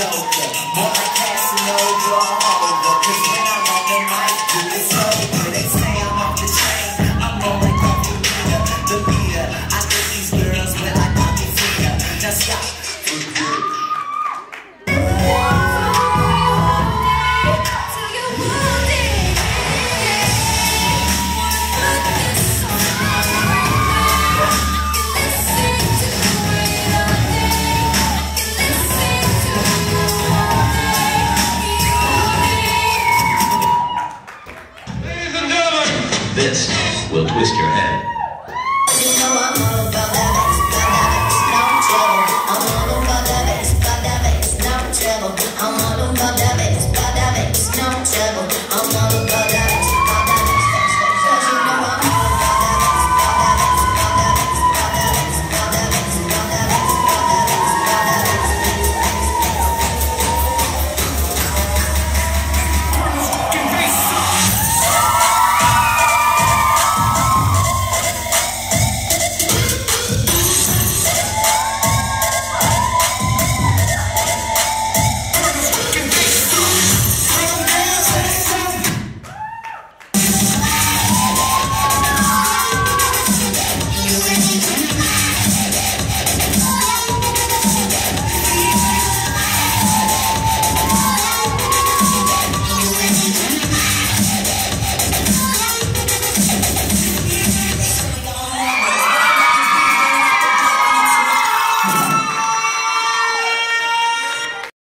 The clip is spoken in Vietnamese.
Joe. this will twist your head.